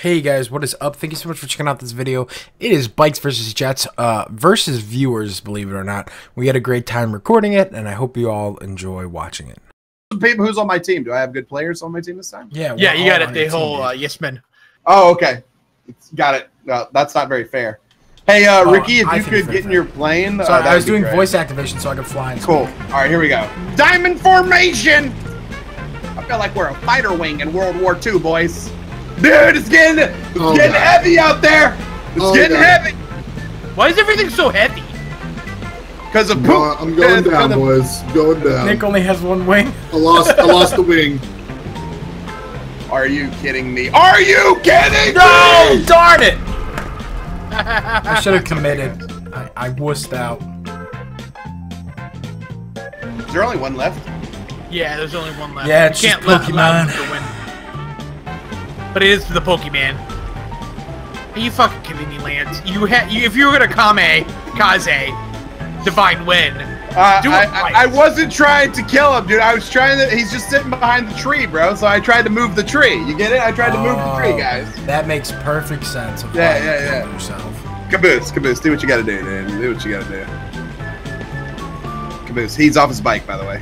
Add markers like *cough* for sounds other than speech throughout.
Hey guys, what is up? Thank you so much for checking out this video. It is Bikes versus Jets uh, versus viewers, believe it or not. We had a great time recording it, and I hope you all enjoy watching it. People who's on my team? Do I have good players on my team this time? Yeah, Yeah, you got it. The your team, whole uh, yes men. Oh, okay. Got it. No, that's not very fair. Hey, uh, Oh, Ricky, if you could very get in your plane. uh, I was doing great. voice activation so I could fly and Cool. All right, here we go. Diamond formation. I feel like we're a fighter wing in World War II, boys. Dude, it's getting it's Oh, getting God. heavy out there. It's Oh, getting God. heavy Why is everything so heavy? because of I'm poop. going, I'm going down, of- boys. Going down. Nick only has one wing. I lost. I lost the wing. *laughs* Are you kidding me? Are you kidding No! me? Darn it! I should have committed. I, I wussed out. Is there only one left? Yeah, there's only one left. Yeah, it's you just can't let allow Pokemon. Them to win. But it is for the Pokemon. Are you fucking kidding me, Lance? You had you, if you were gonna Kame Kaze Divine Win. Uh, Do it I, right. I, I wasn't trying to kill him, dude. I was trying to. He's just sitting behind the tree, bro. So I tried to move the tree. You get it? I tried to move the tree, Oh, guys. That makes perfect sense. Of Yeah, why you yeah, yeah. Yourself. Caboose, caboose. Do what you gotta do, dude. Do what you gotta do. Caboose. He's off his bike, by the way.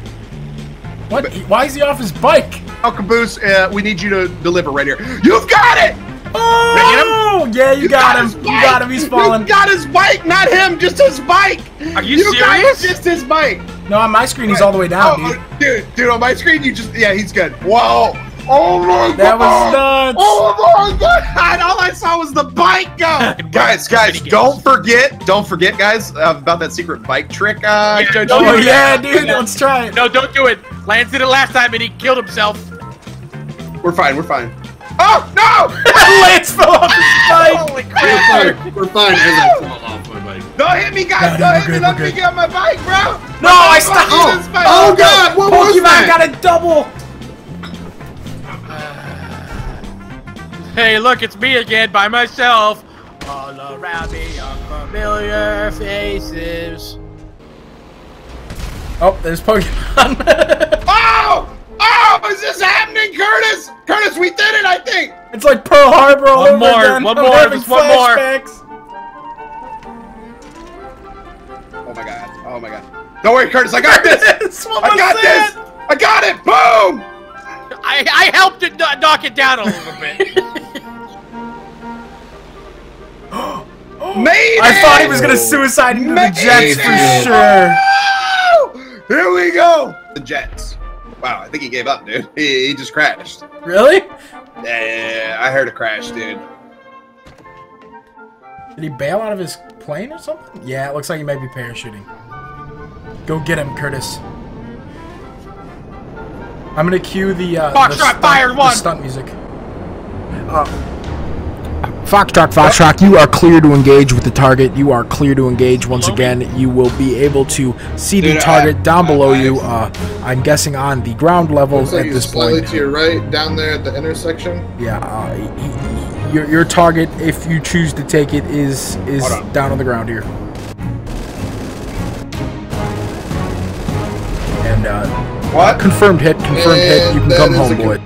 What? Why is he off his bike? Oh, caboose. Uh, we need you to deliver right here. You've got it. Oh! Yeah, you, got, him. You got him. He's falling. You got his bike, not him. Just his bike. Are you, got serious? just his bike. No, on my screen, he's all the way down, oh, dude. dude. Dude, on my screen, you just yeah, he's good. Whoa. Oh my god! That was god. nuts. Oh my god! All I saw was the bike go. *laughs* guys, guys, don't forget, don't forget, guys, uh, about that secret bike trick. Uh, Yeah, Judge don't Oh, Judy. yeah, dude. Let's try it. No, don't do it. Lance did it last time and he killed himself. We're fine. We're fine. Oh no! *laughs* Lance fell off his *laughs* bike. Holy We're fine. We're fine. As I fall off my bike. Don't hit me, guys! No, Don't hit we're me! good, Let we're me get on my bike, bro! No, I stopped. Oh, Oh, bike- oh God! What was Pokemon that? got a double. Hey, look, it's me again by myself. All around me are familiar faces. Oh, there's Pokemon. *laughs* Oh! Oh! Is this happening, Curtis? Curtis, we did it, I think! it's like Pearl Harbor all One over more, again. one I'm more, just one more. flashbacks. Oh my god. Oh my god. Don't worry, Curtis, I got this! *laughs* This I got it. this! I got it! Boom! I, I helped it knock it down a little bit. *laughs* Made I it! thought he was gonna suicide into the Made Jets for sure. Woo! Here we go! The Jets. Wow, I think he gave up, dude. He, he just crashed. Really? Yeah, yeah, yeah, I heard a crash, dude. Did he bail out of his plane or something? Yeah, it looks like he might be parachuting. Go get him, Curtis. I'm gonna cue the uh, Foxtrot the stunt, fired the stunt music. Uh, Foxtrot, Foxtrot, you are clear to engage with the target. You are clear to engage once again. You will be able to see the target I- down I- below I- you. Uh, I'm guessing on the ground level Looks like at this slightly point. to your right, down there at the intersection. Yeah, uh, your your target, if you choose to take it, is is on. down on the ground here. And uh, What? confirmed hit, confirmed hit. You can come home, boy.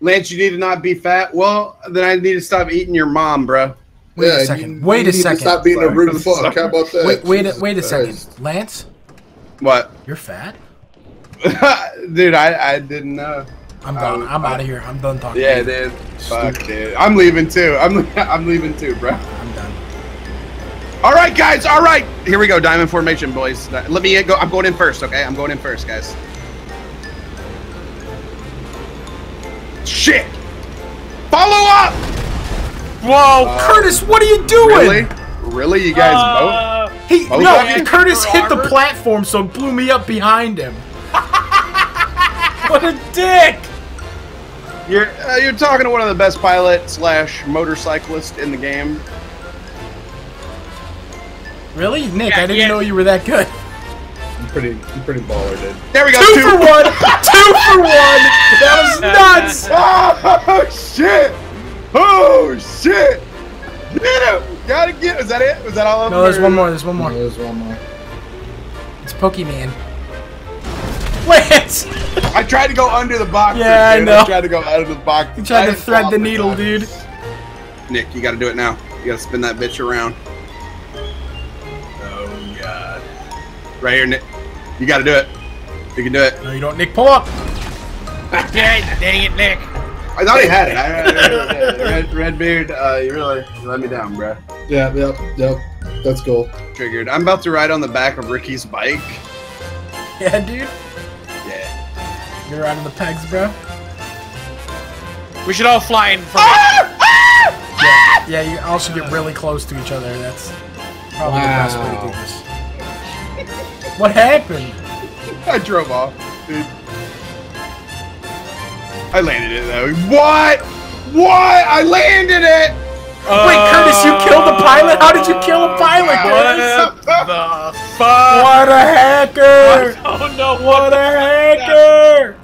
Lance, you need to not be fat. Well, then I need to stop eating your mom, bro. Wait yeah, a second. You, Wait you a need second. To stop being Sorry. a rude fuck. How about that? Wait, wait, a, Jesus wait a second, Christ. Lance. What? You're fat. *laughs* dude, I, I didn't know. I'm done. Um, I'm out of here. I'm done talking. Yeah, to you. dude. Fuck, dude. I'm leaving too. I'm *laughs* I'm leaving too, bro. I'm done. All right, guys. All right. Here we go. Diamond formation, boys. Let me go. I'm going in first. Okay, I'm going in first, guys. Shit. Follow up. Whoa, Curtis, what are you doing? Really? Really? You guys both? Uh, He Both no, of you? Curtis hit the platform, so it blew me up behind him. *laughs* what a dick! You're uh, you're talking to one of the best pilot slash motorcyclist in the game. Really, Nick? Yeah, I didn't yeah. know you were that good. I'm pretty, I'm pretty baller, dude. There we go. Two for one. *laughs* Two for one. That was nuts. *laughs* Oh shit! Oh shit! Get him! Gotta get. Is that it? Was that all of No, there's one more. There's one more. There's one more. It's Pokemon. Lance! *laughs* I tried to go under the box. Yeah, I know. I tried to go under the box. You tried I to thread the needle, time. dude. Nick, you gotta do it now. You gotta spin that bitch around. Oh god. Right here, Nick. You gotta do it. You can do it. No, you don't, Nick. Pull up. *laughs* Yeah, dang it, Nick. I thought he had it. I, Red, Redbeard, uh, you really you let me down, bro. Yeah, yep, yep. That's cool. Triggered. I'm about to ride on the back of Ricky's bike. Yeah, dude. Yeah. You're out of the pegs, bro. We should all fly in from Yeah, yeah. You all should get really close to each other. That's probably the best way to do this. What happened? I drove off, dude. I landed it though. What? What? I landed it! Wait, Curtis, you killed the pilot? How did you kill a pilot, What Curtis? the fuck? What a hacker! *laughs* Oh no! What a hacker!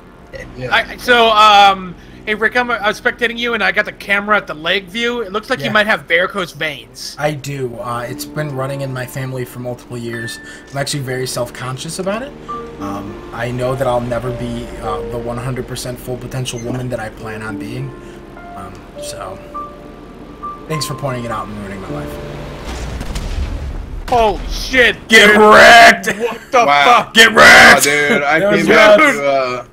Yeah. I, so, um, hey Rick, I'm, I was spectating you, and I got the camera at the leg view. It looks like Yeah. you might have varicose veins. I do. Uh, it's been running in my family for multiple years. I'm actually very self-conscious about it. Um, I know that I'll never be uh, the 100% full potential woman that I plan on being. Um, so, thanks for pointing it out and ruining my life. Holy shit! Get dude. wrecked! What the Wow. fuck? Get Oh, wrecked! dude, I came back to, uh...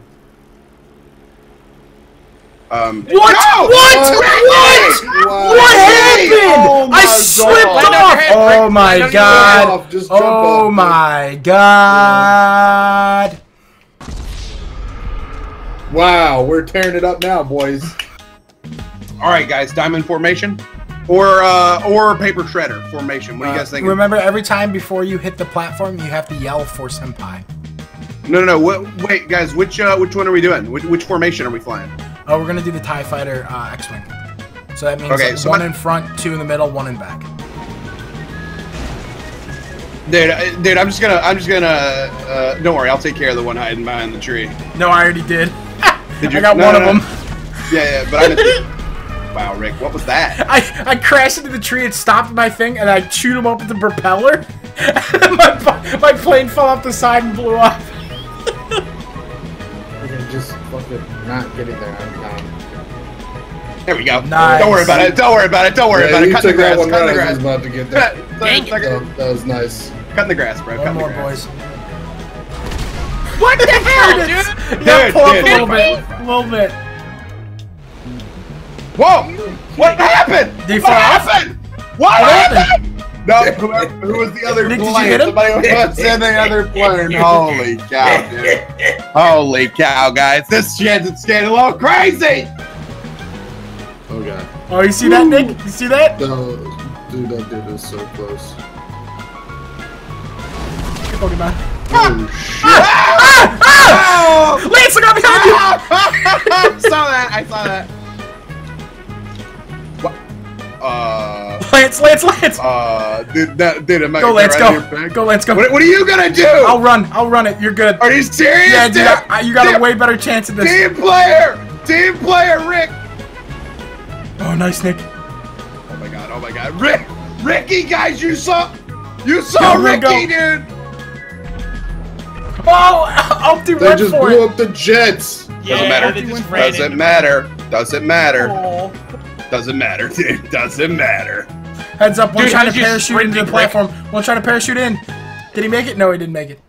Um... What? No! What? What? Wow. What happened? Oh my I God. slipped Land on your off. Oh my Land on your god. Just jump Oh off, my god. Wow, we're tearing it up now, boys. Alright, guys, diamond formation? Or, uh, or paper shredder formation. What do you guys Uh, think? Remember, every time before you hit the platform, you have to yell for senpai. No, no, no. Wait, wait, guys. Which uh, which one are we doing? Which, which formation are we flying? Oh, we're gonna do the Tie Fighter uh, X-wing. So that means Okay, like, so one in front, two in the middle, one in back. Dude, dude, I'm just gonna, I'm just gonna. Uh, don't worry, I'll take care of the one hiding behind the tree. No, I already did. *laughs* Did I got No, one no, of no. them. Yeah, yeah, but I'm. *laughs* wow, Rick, what was that? I, I crashed into the tree, it stopped my thing, and I chewed him up with the propeller. *laughs* my, my plane fell off the side and blew up. We're just fucking not get it there. I'm down. There we go. Nice. Don't worry about it. Don't worry about it. Don't worry Yeah, about it. Cut the grass. Cut in the right as I grass. about to get there. Dang it. That, oh, that was nice. cut the grass, bro. Cut One the more, grass. boys. What the *laughs* hell, dude? You Dude, pull up dude, a little dude. bit. A little bit. Whoa! What happened? Did you what happened? What, What happened? No, whoever, who was the other Nick, did you plane? hit him? Somebody was in the other plane. Holy cow, dude. Holy cow, guys. This shit is getting a little crazy. Oh god. Oh, you see that, Nick? You see that? No, dude, that dude is so close. Pokemon. Oh shit. Ah! Ah! Oh! Lance, look out behind you! I *laughs* saw that. I saw that. What? Uh, Lance, Lance, Lance! uh, dude, that, dude, am I Go, is Lance, go. here, Go, Lance, go. What, what are you gonna do? I'll run. I'll run it. You're good. Are you serious? Yeah, dude, dude? I, I- you got a way better chance at this. Team player! Team player, Rick! Oh, nice, Nick. Oh my god, oh my god. Rick! Ricky, guys, you saw you saw Go, Rick, go. Ricky, dude! Oh, *laughs* I'll do They run just for blew it. up the jets. Doesn't matter. they just ran Doesn't matter. Doesn't matter. Oh. Doesn't matter, *laughs* dude. Doesn't matter. Heads up, one Dude, trying to parachute into the the brick? platform. One trying to parachute in. Did he make it? No, he didn't make it.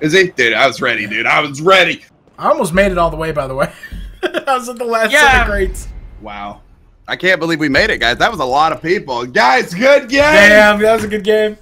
Is he? Dude, I was ready, dude. I was ready. I almost made it all the way, by the way. *laughs* I was at the last Yeah. set of greats. Wow. I can't believe we made it, guys. That was a lot of people. Guys, good game! Damn, that was a good game.